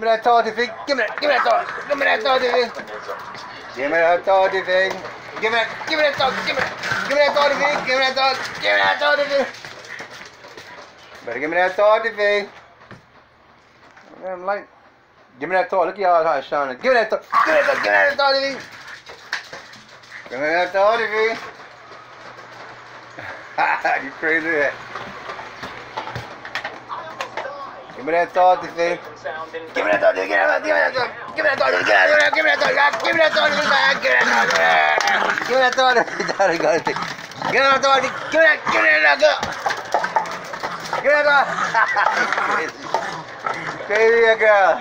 Give me that torty thing. Give me that. Give me that torty. Give me that thing. Give me that torty thing. Give me that. Give me that torty. Give me that. Give me that torty thing. Give me that torty. Give me that torty thing. Better give me that torty thing. I'm like. Give me that torty. Look at y'all how it's shining. Give me that torty. Give me that torty. Give me that torty thing. Give me that torty thing. you crazy. Give me that torty thing. Give me that torty. Give me that torty. Give me that torty. Give me that torty. Give me that torty. Give me that torty. Give me that torty. Give me that torty. Give me that torty. Give me that. Give me that. Give me that. Give me that torty. Crazy girl.